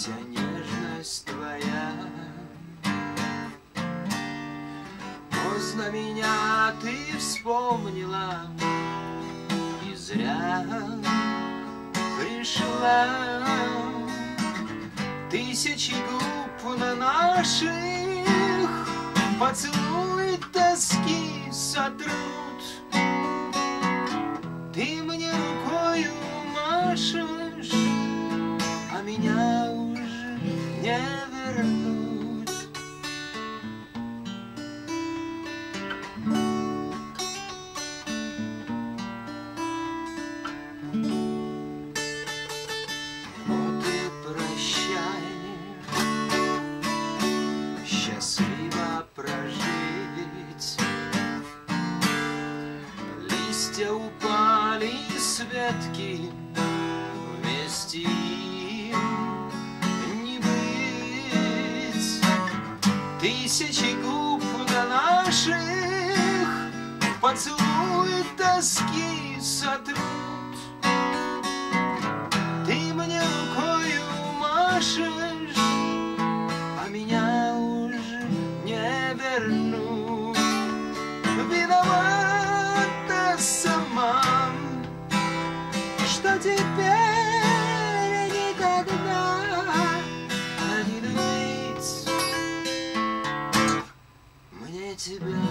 вся нежность твоя. Поздно меня ты вспомнила, и зря пришла. Тысячи губ на наших поцелуй тоски сотрут. Ты мне рукою машешь. Вот и прощай. Счастливо прожить. Листья упали с ветки Вместе Тысячи губ до наших Поцелуй тоски сотрут. Ты мне рукою машешь А меня уже не вернуть. Виновата сама Что теперь to be.